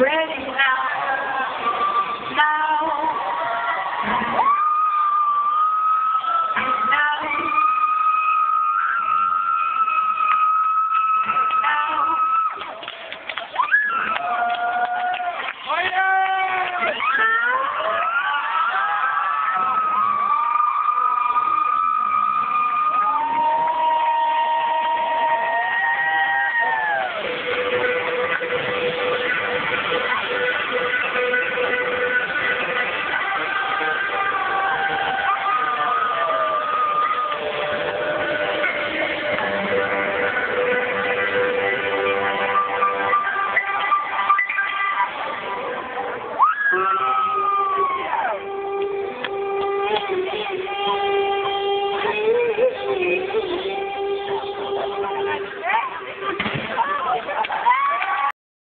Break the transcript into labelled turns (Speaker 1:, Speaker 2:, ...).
Speaker 1: Ready.